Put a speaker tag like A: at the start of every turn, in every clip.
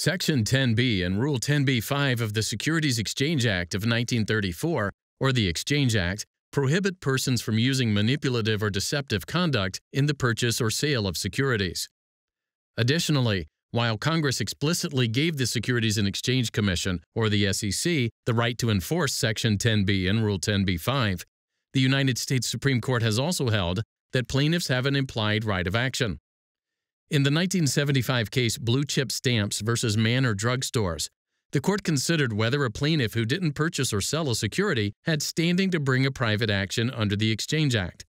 A: Section 10b and Rule 10b-5 of the Securities Exchange Act of 1934, or the Exchange Act, prohibit persons from using manipulative or deceptive conduct in the purchase or sale of securities. Additionally, while Congress explicitly gave the Securities and Exchange Commission, or the SEC, the right to enforce Section 10b and Rule 10b-5, the United States Supreme Court has also held that plaintiffs have an implied right of action. In the 1975 case Blue Chip Stamps versus Manor Drug Stores, the court considered whether a plaintiff who didn't purchase or sell a security had standing to bring a private action under the Exchange Act.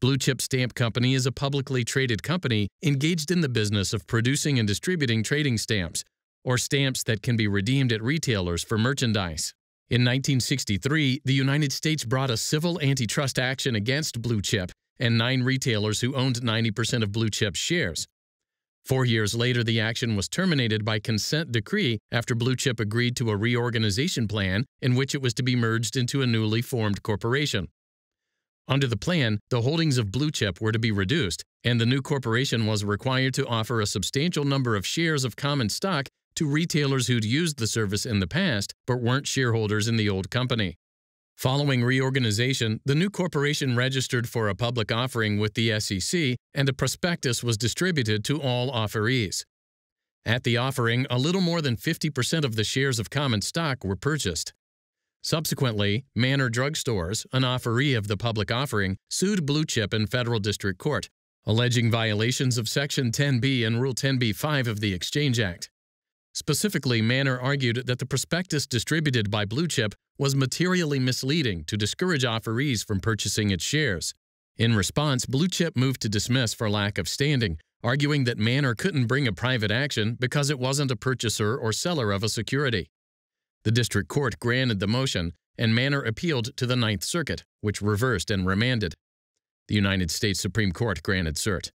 A: Blue Chip Stamp Company is a publicly traded company engaged in the business of producing and distributing trading stamps, or stamps that can be redeemed at retailers for merchandise. In 1963, the United States brought a civil antitrust action against Blue Chip and nine retailers who owned 90% of Blue Chip's shares. Four years later, the action was terminated by consent decree after Blue Chip agreed to a reorganization plan in which it was to be merged into a newly formed corporation. Under the plan, the holdings of Blue Chip were to be reduced, and the new corporation was required to offer a substantial number of shares of common stock to retailers who'd used the service in the past but weren't shareholders in the old company. Following reorganization, the new corporation registered for a public offering with the SEC, and a prospectus was distributed to all offerees. At the offering, a little more than 50% of the shares of common stock were purchased. Subsequently, Manor Drug Stores, an offeree of the public offering, sued Blue Chip in federal district court, alleging violations of Section 10b and Rule 10b-5 of the Exchange Act. Specifically, Manor argued that the prospectus distributed by Blue Chip was materially misleading to discourage offerees from purchasing its shares. In response, Blue Chip moved to dismiss for lack of standing, arguing that Manor couldn't bring a private action because it wasn't a purchaser or seller of a security. The district court granted the motion, and Manor appealed to the Ninth Circuit, which reversed and remanded. The United States Supreme Court granted cert.